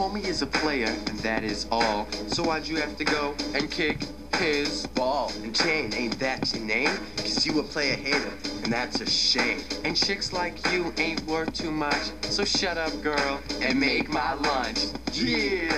homie is a player, and that is all. So why'd you have to go and kick his Ball and chain, ain't that your name? Cause you a player hater, and that's a shame. And chicks like you ain't worth too much. So shut up, girl, and make my lunch. Yeah.